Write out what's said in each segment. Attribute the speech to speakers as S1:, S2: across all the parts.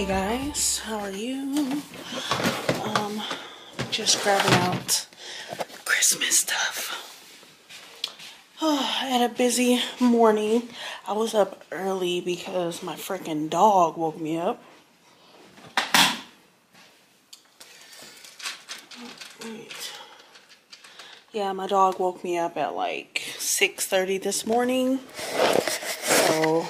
S1: Hey guys, how are you? Um, just grabbing out Christmas stuff. Oh, I had a busy morning. I was up early because my freaking dog woke me up. Yeah, my dog woke me up at like 6.30 this morning. So,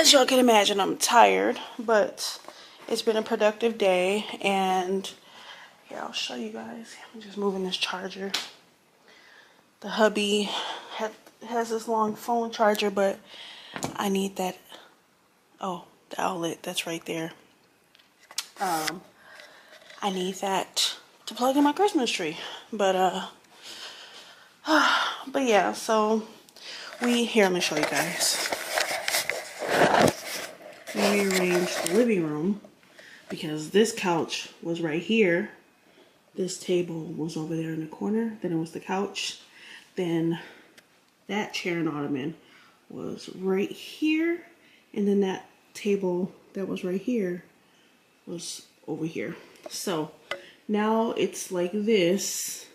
S1: as y'all can imagine, I'm tired, but it's been a productive day. And yeah, I'll show you guys. I'm just moving this charger. The hubby has this long phone charger, but I need that. Oh, the outlet that's right there. Um, I need that to plug in my Christmas tree. But uh, but yeah. So we here. Let me show you guys. Rearranged the living room because this couch was right here. This table was over there in the corner. Then it was the couch. Then that chair and ottoman was right here. And then that table that was right here was over here. So now it's like this.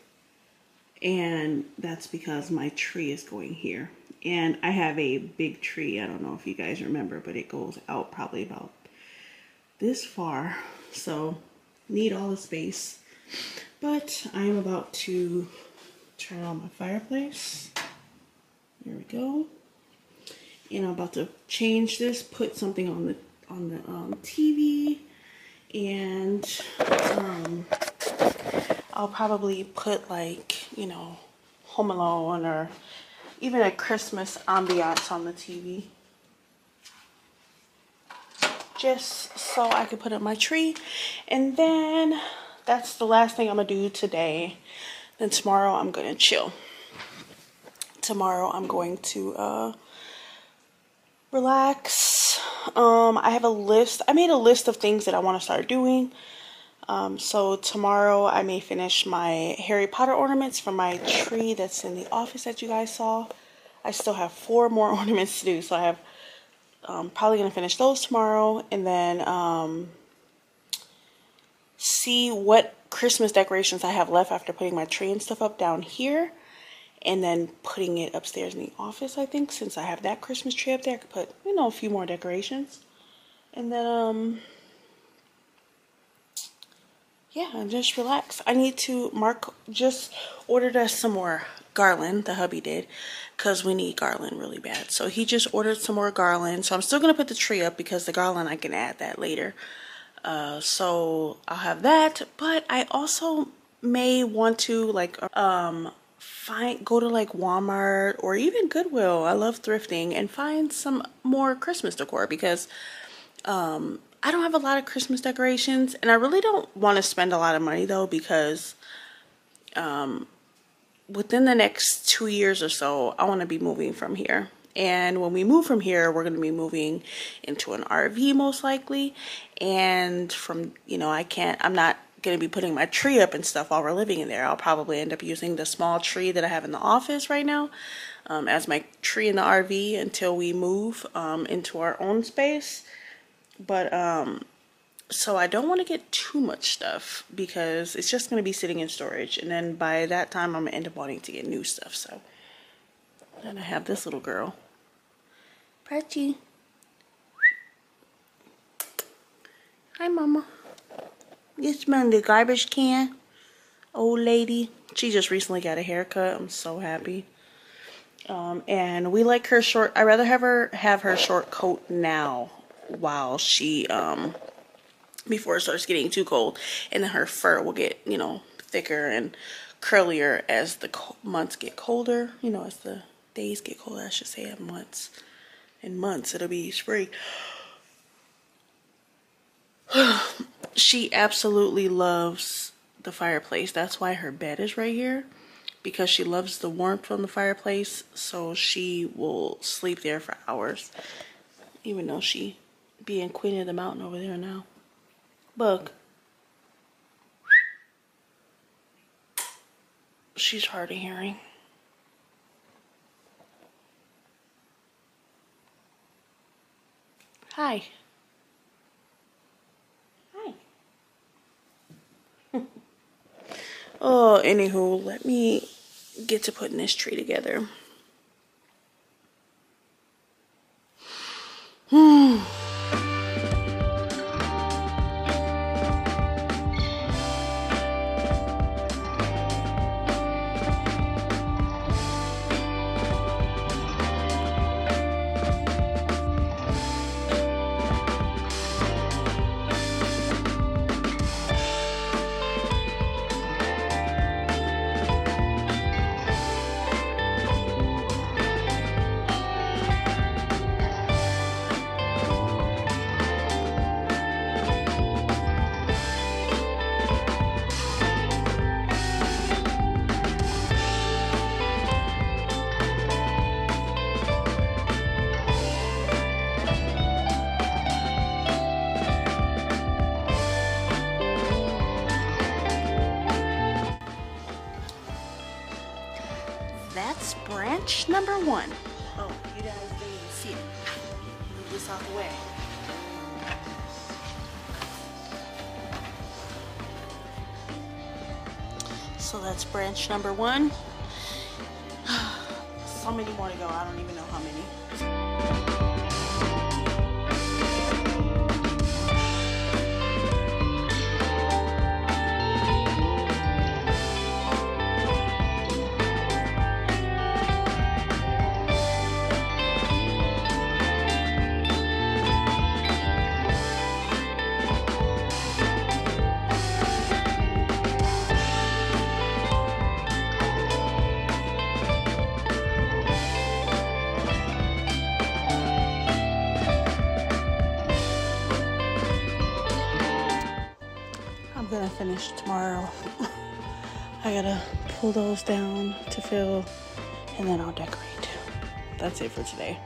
S1: And that's because my tree is going here. And I have a big tree. I don't know if you guys remember, but it goes out probably about this far. So need all the space. But I'm about to turn on my fireplace. There we go. And I'm about to change this, put something on the on the um, TV, and um, I'll probably put like you know Home Alone or even a Christmas ambiance on the TV. Just so I can put up my tree. And then that's the last thing I'm going to do today. Then tomorrow I'm going to chill. Tomorrow I'm going to uh, relax. Um, I have a list. I made a list of things that I want to start doing. Um, so tomorrow I may finish my Harry Potter ornaments from my tree that's in the office that you guys saw. I still have four more ornaments to do, so I have um, probably going to finish those tomorrow and then um, see what Christmas decorations I have left after putting my tree and stuff up down here and then putting it upstairs in the office, I think, since I have that Christmas tree up there, I could put, you know, a few more decorations. And then, um, yeah, I'm just relax. I need to, Mark just ordered us some more garland, the hubby did, because we need garland really bad. So he just ordered some more garland. So I'm still going to put the tree up because the garland, I can add that later. Uh, so I'll have that, but I also may want to like, um, find, go to like Walmart or even Goodwill. I love thrifting and find some more Christmas decor because, um, I don't have a lot of Christmas decorations and I really don't want to spend a lot of money though because um, within the next two years or so, I want to be moving from here. And when we move from here, we're going to be moving into an RV most likely. And from, you know, I can't, I'm not going to be putting my tree up and stuff while we're living in there. I'll probably end up using the small tree that I have in the office right now um, as my tree in the RV until we move um, into our own space. But, um, so I don't want to get too much stuff because it's just going to be sitting in storage. And then by that time, I'm going to end up wanting to get new stuff. So then I have this little girl. Pretty. Hi, Mama. You smelling the garbage can? Old lady. She just recently got a haircut. I'm so happy. Um, and we like her short. I rather have her have her short coat now while she um before it starts getting too cold and then her fur will get you know thicker and curlier as the months get colder you know as the days get colder I should say months in months it'll be spring. She absolutely loves the fireplace. That's why her bed is right here because she loves the warmth from the fireplace so she will sleep there for hours even though she being queen of the mountain over there now. Look. She's hard of hearing. Hi. Hi. oh, anywho, let me get to putting this tree together. Hmm. Branch number one. Oh, you guys didn't even see it. Move this out the way. So that's branch number one. So many more to go. I don't even know how many. Gonna finish tomorrow. I gotta pull those down to fill and then I'll decorate. That's it for today.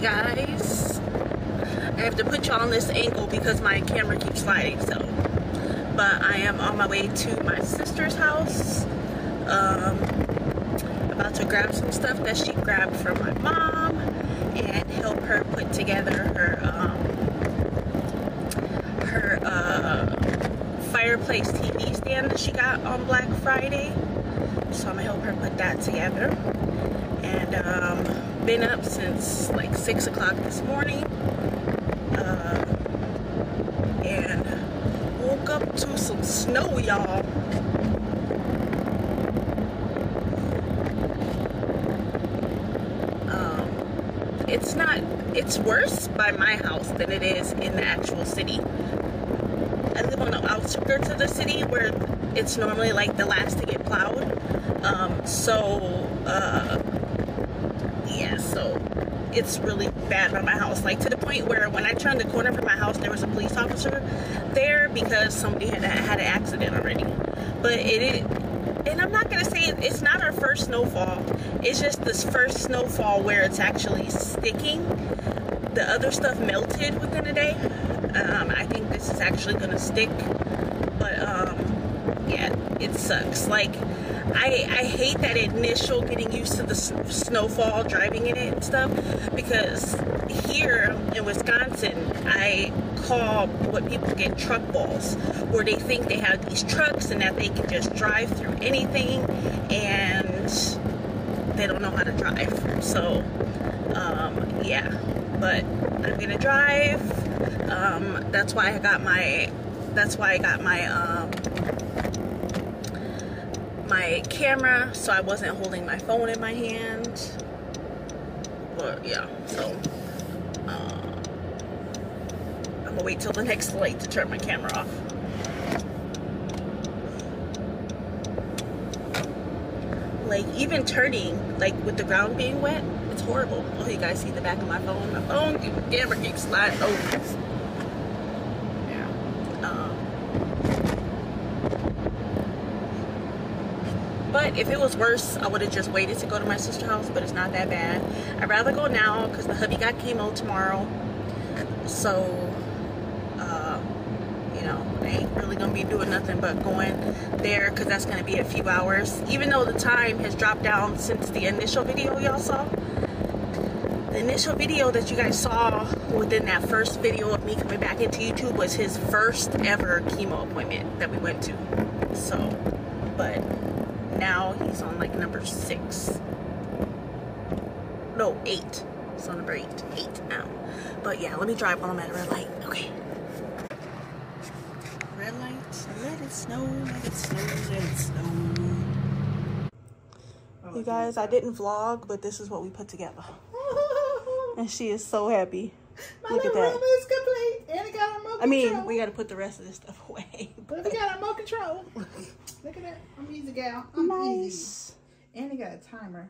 S1: Guys, I have to put you on this angle because my camera keeps sliding. So, but I am on my way to my sister's house. Um, about to grab some stuff that she grabbed from my mom and help her put together her um, her uh, fireplace TV stand that she got on Black Friday. So I'm gonna help her put that together. And um, been up since like six o'clock this morning. Uh, and woke up to some snow, y'all. Um, it's not, it's worse by my house than it is in the actual city. I live on the outskirts of the city where it's normally like the last to get plowed. Um, so, uh, so it's really bad by my house. Like to the point where when I turned the corner from my house, there was a police officer there because somebody had had an accident already. But it, it and I'm not gonna say it's not our first snowfall. It's just this first snowfall where it's actually sticking. The other stuff melted within a day. Um, I think this is actually gonna stick, but um, yeah, it sucks. Like I, I hate that initial getting used to the snowfall, driving in it and stuff, because here in Wisconsin, I call what people get truck balls, where they think they have these trucks and that they can just drive through anything, and they don't know how to drive. So, um, yeah, but I'm gonna drive. Um, that's why I got my, that's why I got my, um, my camera so I wasn't holding my phone in my hand. But yeah, so uh, I'm gonna wait till the next light to turn my camera off. Like even turning, like with the ground being wet, it's horrible. Oh, you guys see the back of my phone? My phone camera keeps sliding over. Yeah. Um, if it was worse, I would have just waited to go to my sister's house, but it's not that bad. I'd rather go now because the hubby got chemo tomorrow. So, uh, you know, I ain't really gonna be doing nothing but going there because that's gonna be a few hours. Even though the time has dropped down since the initial video y'all saw. The initial video that you guys saw within that first video of me coming back into YouTube was his first ever chemo appointment that we went to. So, but now he's on like number six. No, eight. He's on number eight. Eight now. But yeah, let me drive while I'm at a red light. Okay. Red light. Let it snow. Let it snow. Let it snow. You guys, I didn't vlog, but this is what we put together. And she is so happy.
S2: My
S1: Look at
S2: little
S1: that.
S2: room is complete. And it got remote
S1: I mean,
S2: control.
S1: we got to put the rest of this stuff away.
S2: But it got remote control. Look at that. I'm easy gal. I'm easy.
S1: Nice.
S2: And it got a timer.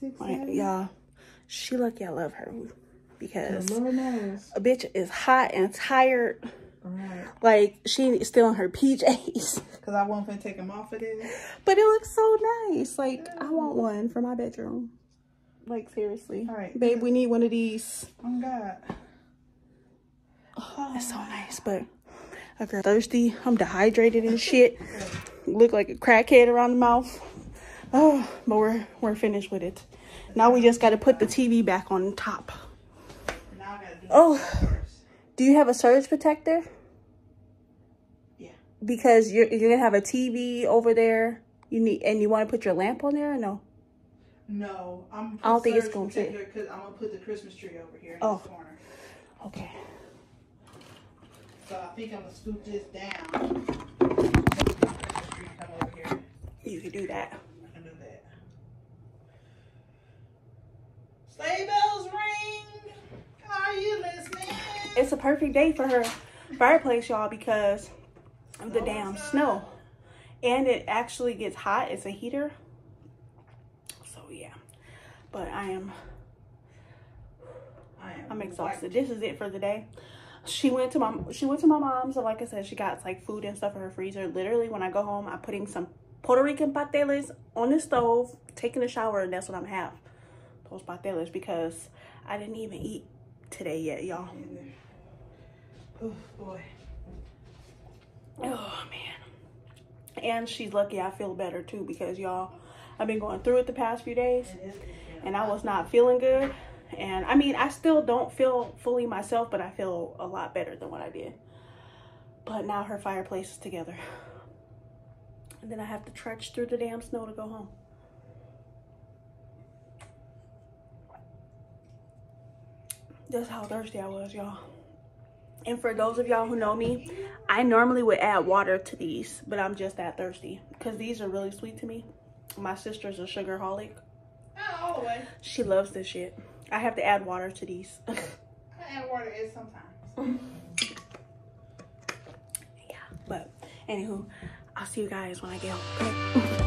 S2: Six,
S1: Right, y'all, she lucky I love her because
S2: The Lord knows.
S1: a bitch is hot and tired.
S2: Alright.
S1: Like she still in her PJs,
S2: Because I won't finna take them off of this.
S1: but it looks so nice. Like I want one for my bedroom. Like seriously,
S2: All right.
S1: babe, we need one of these.
S2: Oh God.
S1: It's so nice, but I feel thirsty. I'm dehydrated and shit. Look like a crackhead around the mouth. Oh, but we're we're finished with it. Now we just got to put the TV back on top.
S2: Now I gotta do
S1: Oh. Do you have a surge protector?
S2: Yeah.
S1: Because you're you're gonna have a TV over there. You need and you want to put your lamp on there or no?
S2: No, I'm.
S1: I don't think it's gonna fit.
S2: Because I'm gonna put the Christmas tree over here in
S1: Oh.
S2: this corner.
S1: Okay.
S2: So I think I'm gonna scoop this down. Come over here.
S1: You can do that.
S2: I can do that. Sleigh bells ring. Are you listening?
S1: It's a perfect day for her fireplace, y'all, because of the damn snow. And it actually gets hot. It's a heater. So yeah. But I am
S2: I am.
S1: I'm exhausted. This is it for the day. She went to my she went to my mom's and like I said, she got like food and stuff in her freezer. Literally when I go home, I'm putting some Puerto Rican pasteles on the stove, taking a shower, and that's what I'm have. Those pasteles because I didn't even eat today yet, y'all.
S2: Oh boy.
S1: Oh man. And she's lucky I feel better too because y'all I've been going through it the past few days and I was not feeling good. And I mean, I still don't feel fully myself, but I feel a lot better than what I did. But now her fireplace is together. And then I have to trudge through the damn snow to go home. That's how thirsty I was, y'all. And for those of y'all who know me, I normally would add water to these, but I'm just that thirsty because these are really sweet to me. My sister's a sugar holic.
S2: Not all the way.
S1: She loves this shit. I have to add water to these.
S2: I add water in sometimes.
S1: yeah, but anywho, I'll see you guys when I get home. Okay?